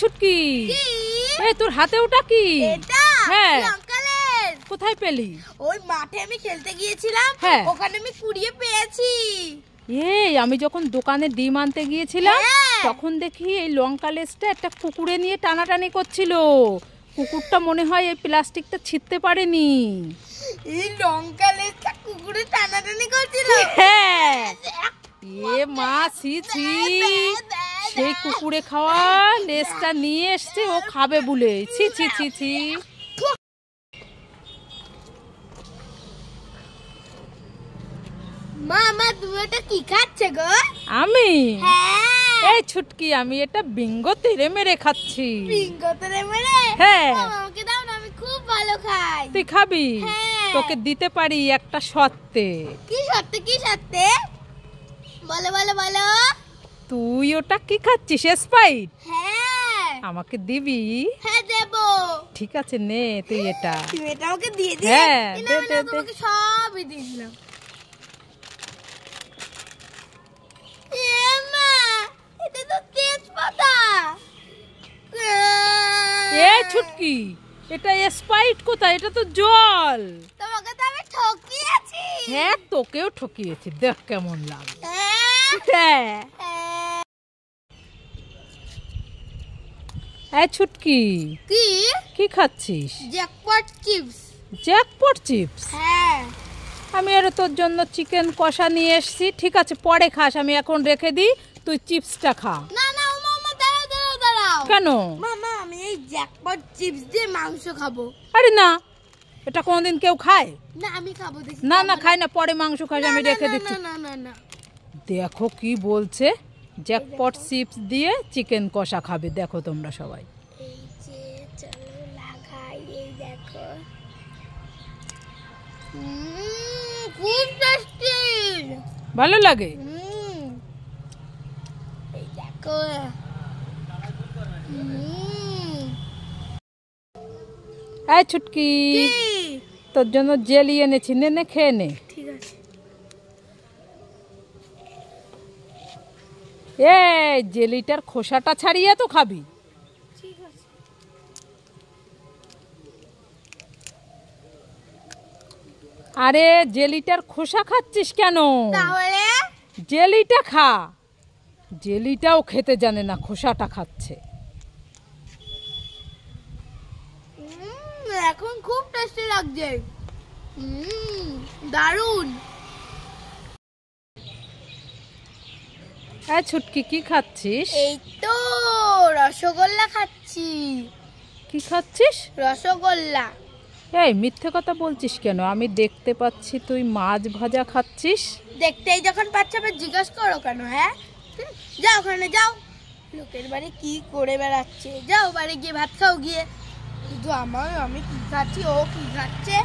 ছুটকি? এই তোর হাতে ওটা কি? হ্যাঁ। কোথায় পেলি? ওই মাঠে আমি খেলতে গিয়েছিলাম হ্যাঁ। ওখানে আমি কুড়িয়ে পেয়েছি। এই আমি যখন দোকানে ডিম আনতে গিয়েছিলাম হ্যাঁ। তখন দেখি এই লঙ্কা লেসটা একটা কুকুরে নিয়ে টানাটানি করছিল। কুকুরটা মনে হয় এই প্লাস্টিকটা ছিঁড়তে পারেনি। এই লঙ্কালেরটা কুকুরে টানাটানি করছিল? হ্যাঁ। এ মা ছি ছি। সেই কুকুরে খাওয়া লেসটা নিয়ে এসছে ও খাবে বলে। ছি ছি ছি ছি। মা মা তুমি ওটা কি খাচ্ছে গো? আমি? হ্যাঁ। এই ছুটকি আমি এটা বিঙ্গো তেরে মেরে খাচ্ছি। বিঙ্গো তোরে মেরে? হ্যাঁ। আমাকে দাও না আমি খুব ভালো খাই। তুই খাবি? হ্যাঁ। তোকে দিতে পারি একটা সত্ত্বে কি সত্যি কি সত্যি বলো বলো বলো। তুই ওটা কি খাচ্ছিস স্পাইট হ্যাঁ। আমাকে দিবি? হ্যাঁ দেবো। ঠিক আছে নে তুই এটা। তুমি এটা আমাকে দিয়ে হ্যাঁ, দে, দে, তোমাকে সবই দিয়ে দিলাম। ছুটকি এটা স্পাইট কোথায়? এটা তো জল। তোমাকে তো আমি ঠকিয়েছি। হ্যাঁ তোকেও ঠকিয়েছি দেখ কেমন লাগে হ্যাঁ, হ্যাঁ হ্যাঁ। এই ছুটকি। কি? কি খাচ্ছিস? Jackpot chips. Jackpot chips? হ্যাঁ। আমি আর তোর জন্য চিকেন কষা নিয়ে এসেছি। ঠিক আছে পরে খাস আমি এখন রেখে দিই তুই চিপসটা খা। না না ওমা দাঁড়াও দাঁড়াও দাঁড়াও। কেন? মামা আমি এই জ্যাকপট চিপস দিয়ে মাংস খাব। আরে না এটা কোনোদিন কেউ খায়? না আমি খাব দেখি না না খাই না পরে মাংস খাস আমি রেখে দিচ্ছি। না না না না। দেখো কি বলছে। জ্যাকপট চিপস দিয়ে চিকেন কষা খাবে দেখো তোমরা সবাই। এই যে চলো লাগাই এই দেখো খুব টেস্টি ভালো লাগে? এই দেখো এই ছুটকি তোর জন্য জেলি এনেছি নে নে খেয়ে নে। এই জেলিটার খোসাটা ছাড়িয়ে তো খাবি। আরে জেলিটার খোসা খাচ্ছিস কেন? জেলিটা খা। জেলিটাও খেতে জানে না খোসাটা খাচ্ছে। এখন খুব টেস্টি লাগছে। দারুণ। এই ছুটকি কি খাচ্ছিস? এই তো রসগোল্লা খাচ্ছি। কি খাচ্ছিস? রসগোল্লা। এই মিথ্যে কথা বলছিস কেন? আমি দেখতে পাচ্ছি তুই মাছ ভাজা খাচ্ছিস। দেখতেই যখন পাচ্ছ আবার জিজ্ঞেস করো কেন হ্যাঁ? যাও ওখানে যাও। লোকের বাড়ি কি করে বেড়াচ্ছে? যাও বাড়ি গিয়ে ভাত খাও গিয়ে। শুধু আমার আমি কি খাচ্ছি ও কি খাচ্ছে?